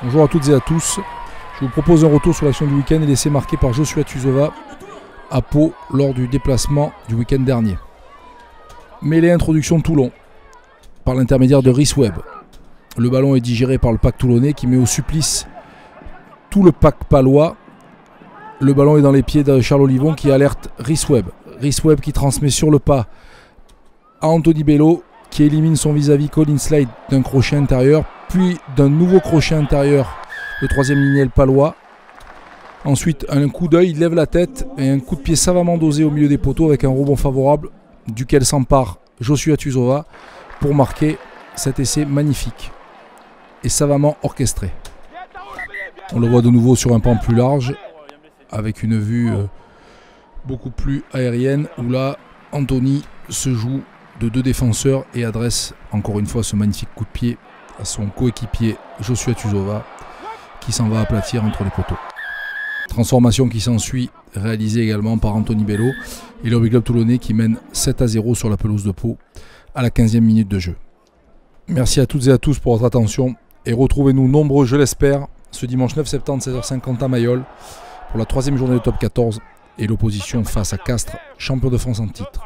Bonjour à toutes et à tous. Je vous propose un retour sur l'action du week-end et l'essai marqué par Joshua Tuzova à Pau lors du déplacement du week-end dernier. Mêlée introduction Toulon par l'intermédiaire de Rhys Webb. Le ballon est digéré par le pack toulonnais qui met au supplice tout le pack palois. Le ballon est dans les pieds de Charles Olivon qui alerte Rhys Webb. Rhys Webb qui transmet sur le pas à Anthony Bello qui élimine son vis-à-vis Colin Slade d'un crochet intérieur, puis d'un nouveau crochet intérieur, le troisième lignel palois. Ensuite, un coup d'œil, il lève la tête et un coup de pied savamment dosé au milieu des poteaux avec un rebond favorable duquel s'empare Joshua Tuzova pour marquer cet essai magnifique et savamment orchestré. On le voit de nouveau sur un pan plus large avec une vue euh, beaucoup plus aérienne où là Anthony se joue de deux défenseurs et adresse encore une fois ce magnifique coup de pied à son coéquipier Joshua Tuzova qui s'en va aplatir entre les poteaux. Transformation qui s'ensuit, réalisée également par Anthony Bello et le Club Toulonnais qui mène 7 à 0 sur la pelouse de Pau à la 15e minute de jeu. Merci à toutes et à tous pour votre attention et retrouvez-nous nombreux, je l'espère, ce dimanche 9 septembre 16h50 à Mayol pour la troisième journée de top 14 et l'opposition face à Castres, champion de France en titre.